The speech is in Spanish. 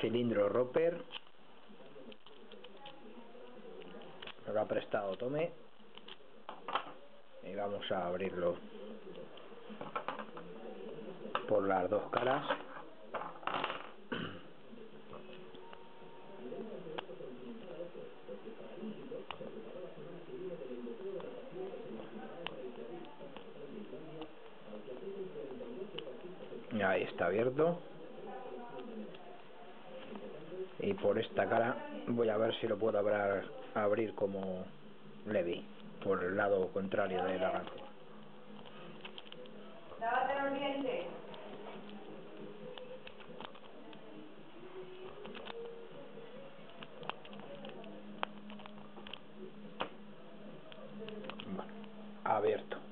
cilindro roper me lo ha prestado Tome. Y vamos a abrirlo por las dos caras. Ahí está abierto y por esta cara voy a ver si lo puedo abrir como Levi por el lado contrario del lagarto bueno, abierto.